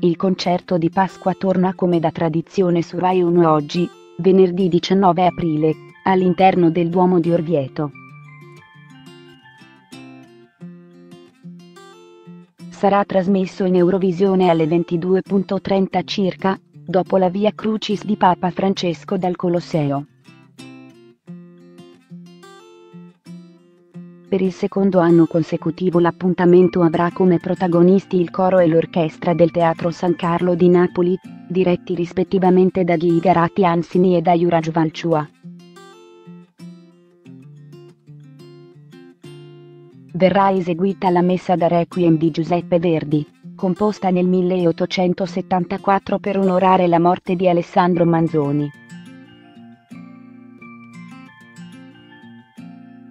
il concerto di Pasqua torna come da tradizione su Rai 1 oggi, venerdì 19 aprile, all'interno del Duomo di Orvieto. Sarà trasmesso in Eurovisione alle 22.30 circa, dopo la Via Crucis di Papa Francesco dal Colosseo. Per il secondo anno consecutivo l'appuntamento avrà come protagonisti il coro e l'orchestra del Teatro San Carlo di Napoli, diretti rispettivamente da Ghi Garatti Ansini e da Juraj Valciua. Verrà eseguita la messa da Requiem di Giuseppe Verdi, composta nel 1874 per onorare la morte di Alessandro Manzoni.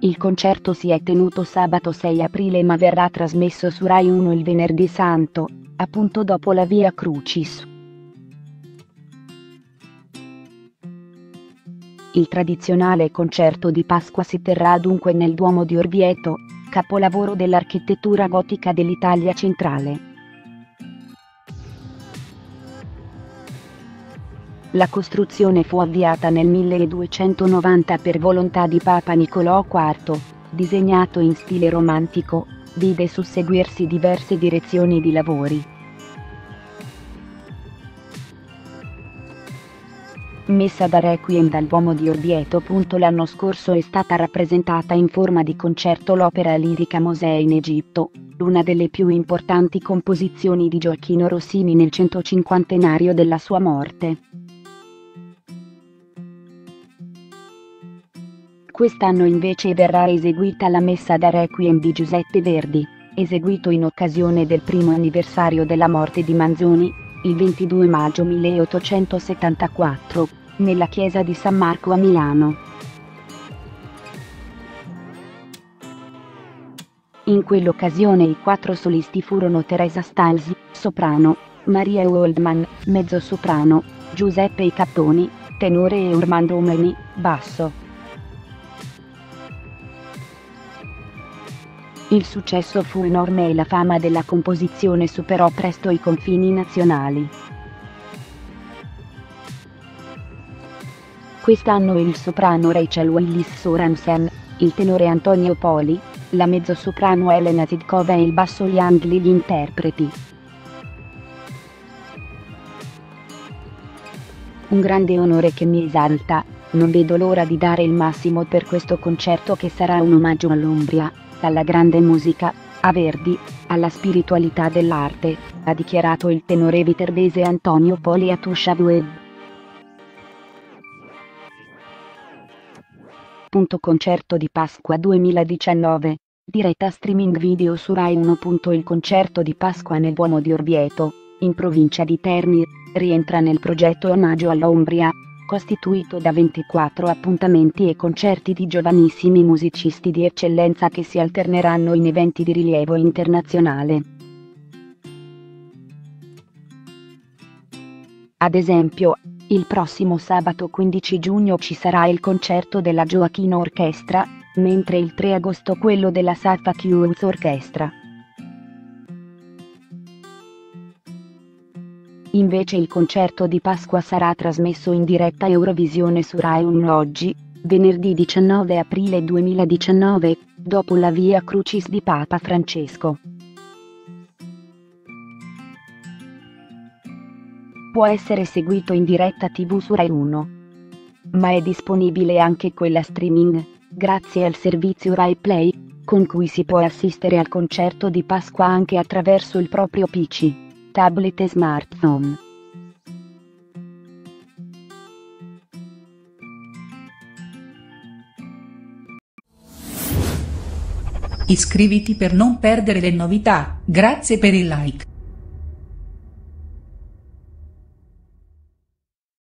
Il concerto si è tenuto sabato 6 aprile ma verrà trasmesso su Rai 1 il venerdì santo, appunto dopo la Via Crucis. Il tradizionale concerto di Pasqua si terrà dunque nel Duomo di Orvieto, capolavoro dell'architettura gotica dell'Italia centrale. La costruzione fu avviata nel 1290 per volontà di Papa Nicolò IV, disegnato in stile romantico, vide susseguirsi diverse direzioni di lavori. Messa da Requiem dal Duomo di Orvieto. L'anno scorso è stata rappresentata in forma di concerto l'opera lirica Mosè in Egitto, una delle più importanti composizioni di Gioacchino Rossini nel 150 della sua morte. Quest'anno invece verrà eseguita la messa da Requiem di Giuseppe Verdi, eseguito in occasione del primo anniversario della morte di Manzoni, il 22 maggio 1874, nella chiesa di San Marco a Milano. In quell'occasione i quattro solisti furono Teresa Stalzi, soprano, Maria Waldman, mezzosoprano, Giuseppe Capponi, tenore e Ormando Umeni, basso. Il successo fu enorme e la fama della composizione superò presto i confini nazionali. Quest'anno il soprano Rachel Willis Sorensen, il tenore Antonio Poli, la mezzosoprano Elena Zidkova e il basso Liang Li gli interpreti. Un grande onore che mi esalta, non vedo l'ora di dare il massimo per questo concerto che sarà un omaggio all'Umbria, alla grande musica, a Verdi, alla spiritualità dell'arte, ha dichiarato il tenore viterbese Antonio Poli a Tuscia Web. Punto concerto di Pasqua 2019. Diretta streaming video su Rai 1. Il concerto di Pasqua nel Duomo di Orvieto, in provincia di Terni, rientra nel progetto Omaggio all'Umbria, costituito da 24 appuntamenti e concerti di giovanissimi musicisti di eccellenza che si alterneranno in eventi di rilievo internazionale. Ad esempio, il prossimo sabato 15 giugno ci sarà il concerto della Gioachino Orchestra, mentre il 3 agosto quello della Suffolk Youth Orchestra. Invece il concerto di Pasqua sarà trasmesso in diretta Eurovisione su Rai 1 oggi, venerdì 19 aprile 2019, dopo la Via Crucis di Papa Francesco. Può essere seguito in diretta TV su Rai 1. Ma è disponibile anche quella streaming, grazie al servizio Rai Play, con cui si può assistere al concerto di Pasqua anche attraverso il proprio PC tablet e smartphone. Iscriviti per non perdere le novità, grazie per il like.